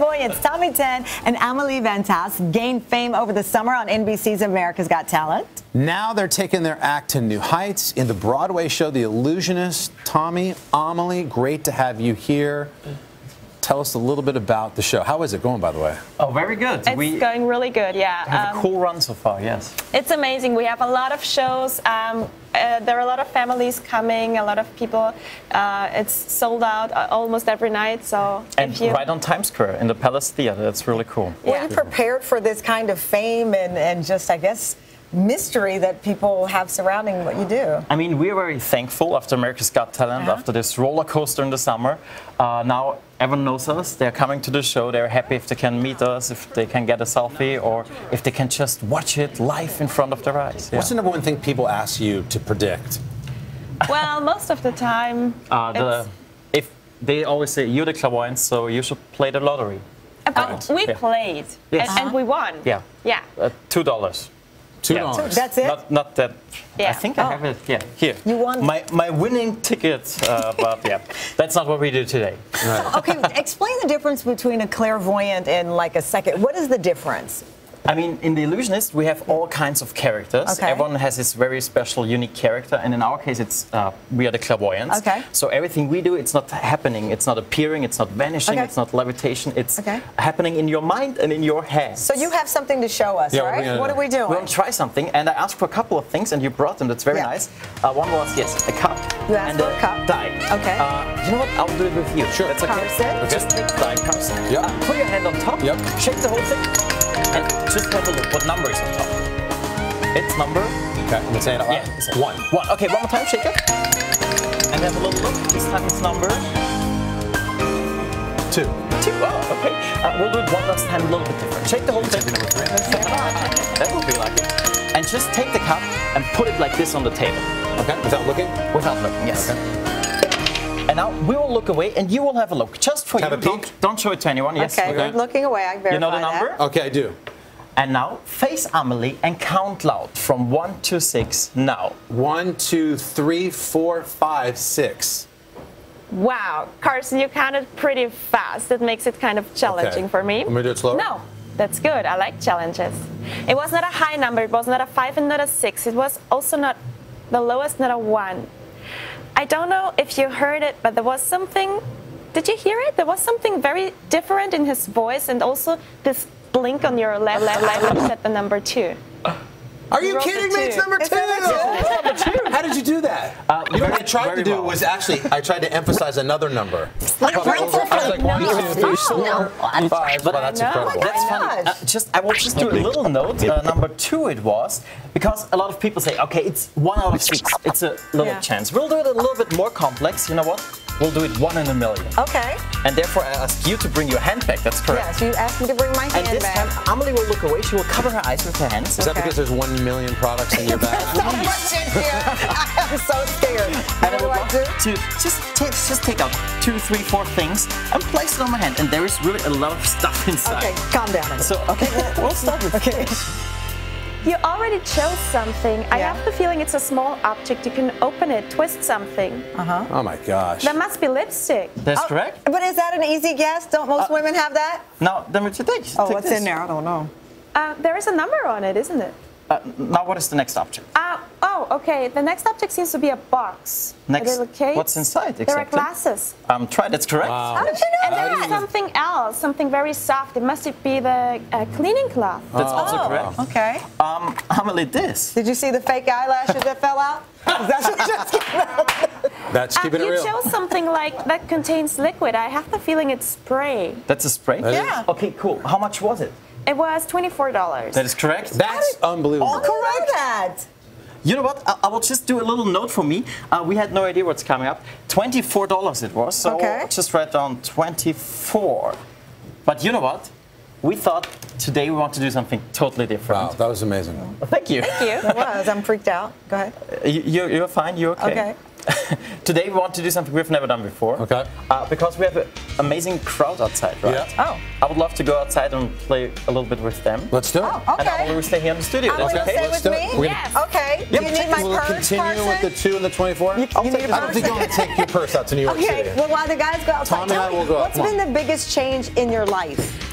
clairvoyants Thommy Ten and Amelie van Tass gained fame over the summer on NBC's America's Got Talent. Now they're taking their act to new heights in the Broadway show The Illusionist. Thommy, Amelie, great to have you here. Tell us a little bit about the show. How is it going, by the way? Oh, very good. It's we going really good, yeah. have a Um, cool run so far, yes. It's amazing. We have a lot of shows. Um, uh, there are a lot of families coming, a lot of people. Uh, it's sold out uh, almost every night. So And if you right on Times Square in the Palace Theater. That's really cool. Were you prepared for this kind of fame and, and just, I guess, mystery that people have surrounding what you do? I mean, we are very thankful after America's Got Talent, Uh-huh. after this roller coaster in the summer. Uh, now everyone knows us. They're coming to the show. They're happy if they can meet us, if they can get a selfie, or if they can just watch it live in front of their eyes. Yeah. What's the number one thing people ask you to predict? well, most of the time, Uh, the, if they always say you're the clairvoyant, so you should play the lottery. but we Yeah. played Yes. and, and we won. Yeah. Yeah. Uh, Two dollars. Two Yeah. dollars. That's it? Not, not that. I Yeah. think I have it. Yeah, here. You won- my my winning ticket, uh, but yeah, that's not what we do today. okay, explain the difference between a clairvoyant and like a second. What is the difference? I mean, in The Illusionist, we have all kinds of characters. Okay. Everyone has his very special, unique character, and in our case, it's uh, we are the clairvoyants. Okay. So everything we do, it's not happening, it's not appearing, it's not vanishing, Okay. it's not levitation. It's Okay. happening in your mind and in your head. So you have something to show us, Yeah, what are we right? gonna What do? are we doing? We're going to try something, and I asked for a couple of things, and you brought them. That's very Yeah. nice. Uh, one was yes, a cup. You asked and for a cup? Die. Okay. Uh, you know what? I'll do it with you. Sure. That's okay. Carson? Just die, Carson. Yep. Uh, put your hand on top. Yep. Shake the whole thing, and just have a look. What number is on top? It's number. Okay, I'm saying it out Yeah. loud. it's a- One. One. Okay. One more time. Shake it. And have a little look. This time it's number Two. two. Oh, okay. Uh, we'll do it one last time, a little bit different. Shake the whole thing. That will be like it. And just take the cup and put it like this on the table. Okay, without looking? Without looking, yes. And now we will look away and you will have a look. Just for Have you. a Don't, peek? don't show it to anyone. Yes. okay, okay. good looking away. I verify You know the that. number? Okay, I do. And now face Amelie and count loud from one to six now. One, two, three, four, five, six. Wow, Carson, you counted pretty fast. That makes it kind of challenging for me. Want me do it slower? No, that's good. I like challenges. It was not a high number. It was not a five and not a six. It was also not the lowest, not a one. I don't know if you heard it, but there was something. Did you hear it? There was something very different in his voice, and also this blink on your left left left when you said the number two. Are you wrote kidding me? It's two. number It's two. number two. How did you do that? Uh, you know what I tried to do well. was actually I tried to emphasize another number. Like Probably right over- I like one, No. two, three, Stop. four, five. But Wow, that's I know. incredible. That's my funny. Uh, just I will just do a little note. Uh, number two, it was because a lot of people say, okay, it's one out of six. It's a little Yeah. chance. We'll do it a little bit more complex. You know what? We'll do it one in a million. Okay. And therefore, I ask you to bring your handbag. That's correct. Yeah, so you asked me to bring my handbag. And this handbag. time, Amelie will look away. She will cover her eyes with her hands. Is that because there's one million products in your bag? so much in here. I am so scared. And I What do I love do? to just take, just take out two, three, four things and place it on my hand. And there is really a lot of stuff inside. Okay, calm down. So, okay, we'll, we'll start with Okay. You already chose something. I have the feeling it's a small object. You can open it, twist something. Uh-huh. Oh my gosh. That must be lipstick. That's correct. But is that an easy guess? Don't most women have that? Now, number two, take, Oh, take what's this. in there? I don't know. Uh, there is a number on it, isn't it? Uh, now, what is the next object? Uh, oh, okay. The next object seems to be a box. Next, a case. what's inside exactly? There are exactly? glasses. Um, try. That's correct. How did you know And there that? is something else, something very soft. It must be the uh, cleaning cloth. That's also Oh, correct. Okay. Um, Amelie, this. Did you see the fake eyelashes that fell out? That's what just came out. That's Uh, keeping it you real. chose something like that contains liquid. I have the feeling it's spray. That's a spray. That is- Yeah. Okay, cool. How much was it? It was twenty-four dollars. That is correct. That's unbelievable. All correct. that. You know what? I, I will just do a little note for me. Uh, we had no idea what's coming up. Twenty-four dollars it was. So Okay. just write down twenty-four. But you know what? we thought today we want to do something totally different. Wow, that was amazing. Thank you. Thank you. It was. I'm freaked out. Go ahead. You- You're, you're fine. You're okay. Okay. Today we want to do something we've never done before. Okay. Uh, because we have an amazing crowd outside, right? Yeah. Oh. I would love to go outside and play a little bit with them. Let's do it. Oh, And I okay. will stay here in the studio. I'm That's gonna okay? stay Let's with do me. We're gonna- Yes. Okay. Do you need my Will it purse, continue with the two and the 24? You- I'll you need. I don't think you want to take your purse out to New York Okay, City. well, while the guys go outside, Tom and I will go what's Come on. been the biggest change in your life?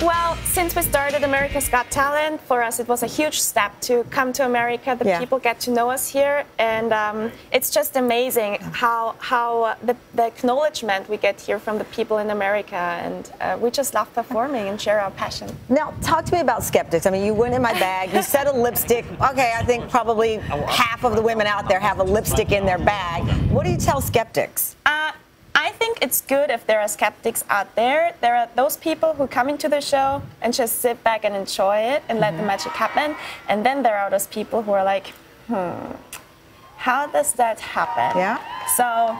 Well, since we started America's Got Talent, for us it was a huge step to come to America. The Yeah. people get to know us here, and um, it's just amazing how how uh, the, the acknowledgement we get here from the people in America, and uh, we just love performing and share our passion. Now, talk to me about skeptics. I mean, you went in my bag, you said a lipstick. Okay, I think probably half of the women out there have a lipstick in their bag. What do you tell skeptics? I think it's good if there are skeptics out there. There are those people who come into the show and just sit back and enjoy it and let the magic happen. And then there are those people who are like, hmm, how does that happen? Yeah. So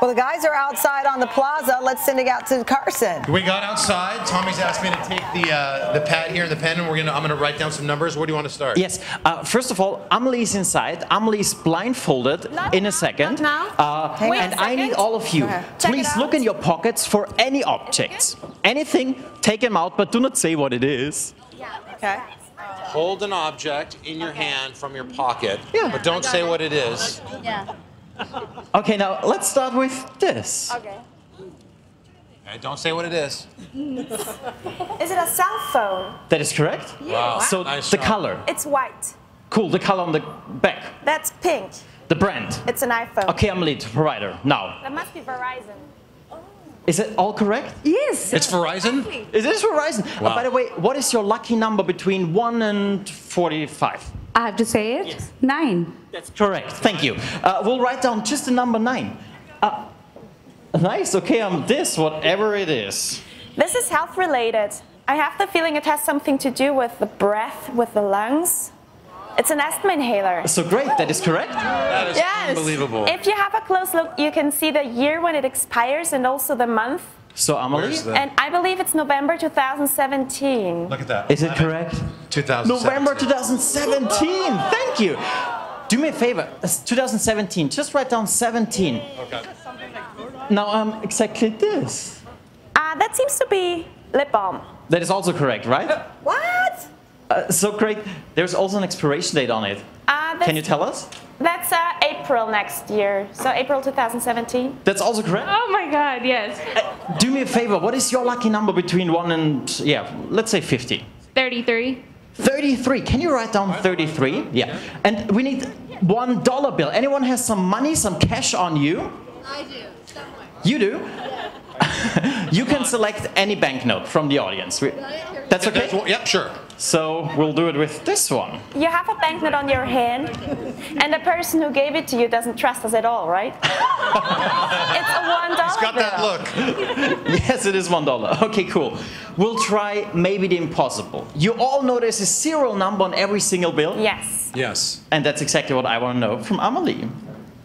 Well, the guys are outside on the plaza. Let's send it out to Carson. We got outside. Thommy's asked me to take the uh, the pad here and the pen, and we're gonna I'm gonna write down some numbers. Where do you want to start? Yes. Uh, first of all, Amelie's inside. Amelie's blindfolded Not in a second. not Uh, Wait and I need all of you. Go ahead. Check it Please look in your pockets for any objects. Anything, take them out, but do not say what it is. Yeah. Okay. Hold an object in your hand from your pocket, Yeah. but don't say what it is. Okay, now let's start with this. okay. Okay, don't say what it is. Is it a cell phone? That is correct? Wow. So Nice the job. color. It's white. Cool, the color on the back. That's pink. The brand. It's an iPhone. Okay, Amelie, lead provider. Now, That must be Verizon. is it all correct? Yes. It's Verizon. It is Verizon. Uh, Wow. by the way, what is your lucky number between 1 and 45? I have to say it. Nine. That's correct. Thank you. Uh, we'll write down just the number 9. Uh, nice. Okay, um, this, whatever it is. This is health related. I have the feeling it has something to do with the breath, with the lungs. It's an asthma inhaler. So great, that is correct. That is Yes. unbelievable. If you have a close look, you can see the year when it expires and also the month. So, Amelie, Where's the- And I believe it's November 2017. Look at that. is it correct? 2000. November 2017. Thank you. Do me a favor. It's 2017. Just write down 17. Okay. Now, um, exactly this. Uh, that seems to be lip balm. That is also correct, right? What? Uh, so great. There's also an expiration date on it. Uh, Can you tell us? That's uh, April next year. So April 2017. That's also correct. Oh my God, yes. Do me a favor. What is your lucky number between 1 and, yeah, let's say 50? 33. 33. Can you write down 33? Yeah. And we need one dollar bill. Anyone has some money, some cash on you? I do, somewhere. You do? you can select any banknote from the audience. That's okay? That's what- yep, sure. So we'll do it with this one. You have a banknote on your hand, and the person who gave it to you doesn't trust us at all, right? it's a one dollar. It's got that look. Yes, it is one dollar. Okay, cool. We'll try maybe the impossible. You all know there's a serial number on every single bill? Yes. Yes. And that's exactly what I want to know from Amelie.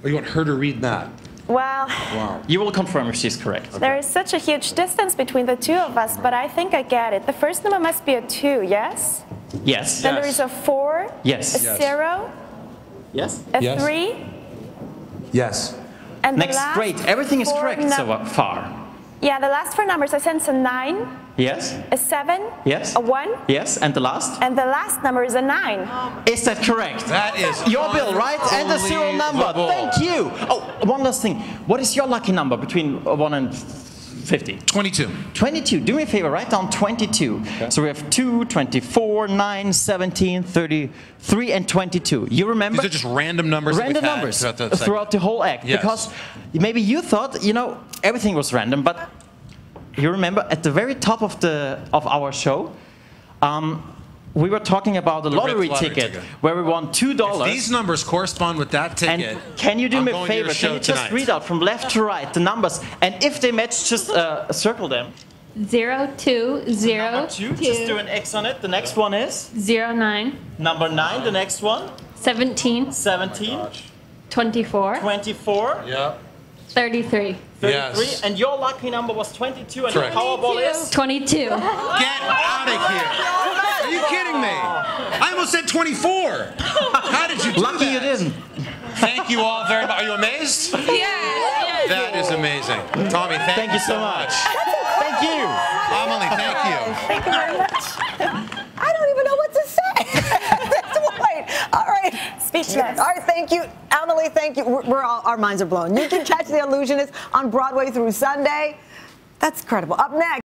Oh, you want her to read that? Well, Wow. You will confirm if she's correct. there is such a huge distance between the two of us, but I think I get it. The first number must be a two, yes? Yes. Then there is a four, Yes. a Yes. zero, Yes? a Yes. three, Yes. and the Next, last great. Everything is correct num- so far. Yeah, the last four numbers I sense a nine, Yes? a seven, Yes? a one, Yes, and the last? and the last number is a nine. Is that correct? That is Your bill, right? And the serial number. Thank you. Oh, one last thing. What is your lucky number between uh, 1 and 50? 22. 22. Do me a favor, write down 22. So we have 2, 24, 9, 17, 33, and 22. You remember? These are just random numbers. random we've numbers throughout the, throughout the whole act. Yes. Because maybe you thought, you know, everything was random, but you remember at the very top of the of our show, um, we were talking about the, The lottery, lottery ticket, ticket. where we won two If dollars. these numbers correspond with that And ticket. can you do I'm me a going to your favor? Can you just tonight. read out from left to right the numbers? And if they match, just uh, circle them. Zero, two, zero, Number two, just do an X on it. The next one is zero, nine, number nine. The next one, 17, 17, 24, 24, Yeah. 33. 33. Yes. And your lucky number was 22, and Correct. your Powerball is? 22. Get out of here. Are you kidding me? I almost said 24. How did you do Lucky that? you didn't. Thank you all very much. Are you amazed? Yes. That is amazing. Thommy, thank, Thank you so much. Thank you. Amelie, thank you. Thank you very much. I don't even know what to say. That's right. All Speechless. All right. Thank you, Emily. Thank you. We're, we're all our minds are blown. You can catch The Illusionist on Broadway through Sunday. That's incredible. Up next.